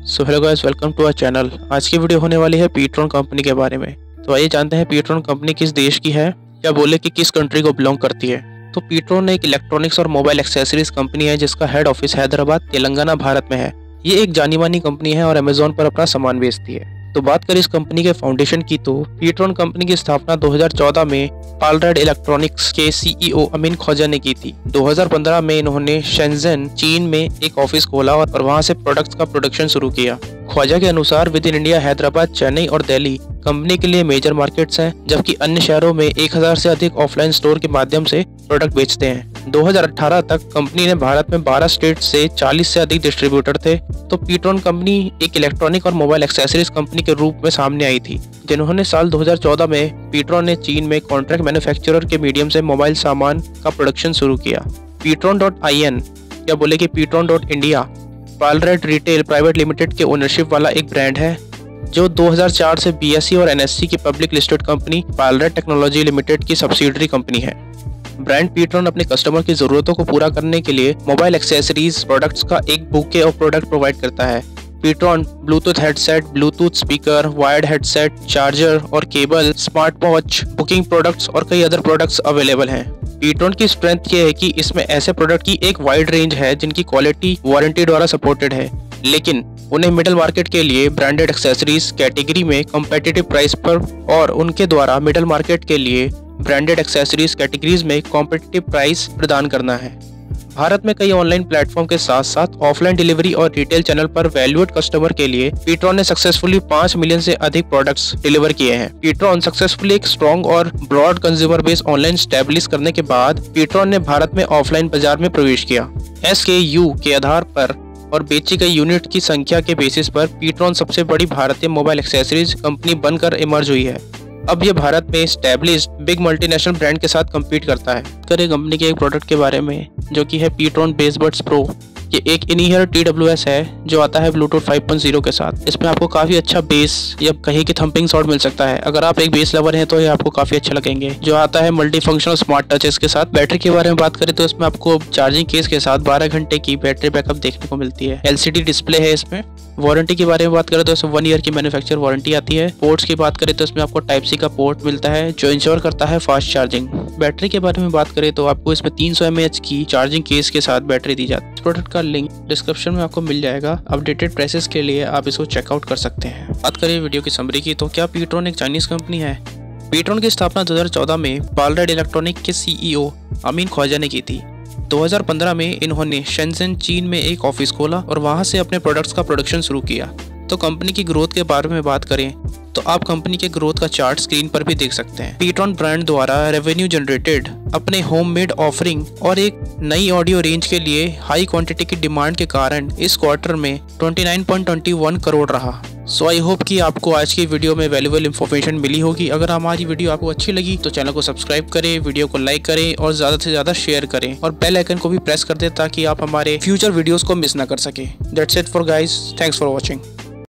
So hello guys welcome to our channel आज की video होने वाली है पीट्रॉन कंपनी के बारे में। तो आइए जानते हैं पीट्रॉन कंपनी किस देश की है, या बोले कि किस कंट्री को बिलोंग करती है। तो पीट्रॉन एक इलेक्ट्रॉनिक्स और मोबाइल एक्सेसरीज कंपनी है, जिसका हेड ऑफ़िस हैदराबाद, तेलंगाना, भारत में है। ये एक जानी मानी कंपनी है और अमेजोन पर अपना सामान बेचती है। तो बात करें इस कंपनी के फाउंडेशन की तो पीट्रॉन कंपनी की स्थापना 2014 में पालरेड इलेक्ट्रॉनिक्स के सीईओ अमीन खोजा ने की थी। 2015 में इन्होंने शेंजन चीन में एक ऑफ़िस खोला और वहाँ से प्रोडक्ट्स का प्रोडक्शन शुरू किया। ख्वाजा के अनुसार within India Hyderabad, Chennai और दिल्ली कंपनी के लिए मेजर मार्केट्स हैं, जबकि अन्य शहरों में 1000 से अधिक ऑफलाइन स्टोर के माध्यम से प्रोडक्ट बेचते हैं। 2018 तक कंपनी ने भारत में 12 स्टेट से 40 से अधिक डिस्ट्रीब्यूटर थे तो पीट्रॉन कंपनी एक इलेक्ट्रॉनिक और मोबाइल एक्सेसरीज कंपनी के रूप में सामने आई थी, जिन्होंने साल 2014 में पीट्रॉन ने चीन में कॉन्ट्रैक्ट मैन्युफैक्चरर के मीडियम से मोबाइल सामान का प्रोडक्शन शुरू किया। पीट्रॉन डॉट आई एन या बोले कि pTron dot India Palred retail private limited के ओनरशिप वाला एक ब्रांड है, जो 2004 से बीएससी और एनएससी की public listed company Palred technology limited की सब्सिडरी कंपनी है। ब्रांड पीट्रॉन अपने कस्टमर की जरूरतों को पूरा करने के लिए मोबाइल एक्सेसरीज प्रोडक्ट्स का एक बुके और प्रोडक्ट प्रोवाइड करता है। PTron bluetooth headset bluetooth speaker wired headset charger और cable smart watch booking products और कई अदर प्रोडक्ट्स अवेलेबल हैं। पीट्रॉन की स्ट्रेंथ ये है कि इसमें ऐसे प्रोडक्ट की एक वाइड रेंज है जिनकी क्वालिटी वारंटी द्वारा सपोर्टेड है। लेकिन उन्हें मिडिल मार्केट के लिए ब्रांडेड एक्सेसरीज कैटेगरी में कम्पिटेटिव प्राइस पर और उनके द्वारा मिडिल मार्केट के लिए ब्रांडेड एक्सेसरीज कैटेगरीज में कॉम्पिटेटिव प्राइस प्रदान करना है। भारत में कई ऑनलाइन प्लेटफॉर्म के साथ साथ ऑफलाइन डिलीवरी और रिटेल चैनल पर वैल्यूड कस्टमर के लिए पीट्रॉन ने सक्सेसफुली पाँच मिलियन से अधिक प्रोडक्ट्स डिलीवर किए हैं। पीट्रॉन सक्सेसफुली एक स्ट्रॉन्ग और broad consumer base online establish करने के बाद पीट्रॉन ने भारत में ऑफलाइन बाज़ार में प्रवेश किया। एस के यू के आधार पर और बेची गई यूनिट की संख्या के बेसिस पर पीट्रॉन सबसे बड़ी भारतीय मोबाइल एक्सेसरीज कंपनी बनकर इमर्ज हुई है। अब ये भारत में स्टैब्लिश बिग मल्टीनेशनल ब्रांड के साथ कम्पीट करता है। करें कंपनी के एक प्रोडक्ट के बारे में, जो कि है पीट्रॉन बेसबर्ड्स प्रो ये एक in in ear T W S है, जो आता है ब्लूटूथ 5.0 के साथ। इसमें आपको काफ़ी अच्छा बेस या कहीं की थम्पिंग साउंड मिल सकता है। अगर आप एक बेस लवर हैं तो ये आपको काफ़ी अच्छा लगेंगे। जो आता है मल्टी फंक्शनल स्मार्ट टच इसके साथ। बैटरी के बारे में बात करें तो इसमें आपको चार्जिंग केस के साथ बारह घंटे की बैटरी बैकअप देखने को मिलती है। एलसीडी डिस्प्ले है इसमें। वारंटी के बारे में बात करें तो इसमें वन ईयर की मैन्युफैक्चर वारंटी आती है। पोर्ट्स की बात करें तो इसमें आपको टाइप सी का पोर्ट मिलता है, जो इंश्योर करता है फास्ट चार्जिंग बैटरी के बारे में बात करें तो आपको इसमें तीन सौ की चार्जिंग केस के साथ बैटरी दी जाती है। प्रोडक्ट का लिंक डिस्क्रिप्शन में आपको मिल जाएगा। अपडेटेड प्राइसेस के लिए आप इसको चेकआउट कर सकते हैं। बात करें वीडियो की समरी की तो क्या पीट्रोन एक चाइनीज़ कंपनी है? पीट्रोन की स्थापना 2014 में पालरेड इलेक्ट्रॉनिक के सीईओ अमीन ख्वाजा ने की थी। 2015 में इन्होंने शेंजन चीन में एक ऑफ़िस खोला और वहाँ से अपने प्रोडक्ट्स का प्रोडक्शन शुरू किया। तो कंपनी की ग्रोथ के बारे में बात करें तो आप कंपनी के ग्रोथ का चार्ट स्क्रीन पर भी देख सकते हैं। पीट्रॉन ब्रांड द्वारा रेवेन्यू जनरेटेड अपने होममेड ऑफरिंग और एक नई ऑडियो रेंज के लिए हाई क्वांटिटी की डिमांड के कारण इस क्वार्टर में 29.21 करोड़ रहा। सो आई होप कि आपको आज की वीडियो में वैल्यूबल इन्फॉर्मेशन मिली होगी। अगर हमारी वीडियो आपको अच्छी लगी तो चैनल को सब्सक्राइब करें वीडियो को लाइक करें और ज़्यादा से ज़्यादा शेयर करें और बेल आइकन को भी प्रेस कर दें ताकि आप हमारे फ्यूचर वीडियोस को मिस ना कर सके। That's it for guys thanks for watching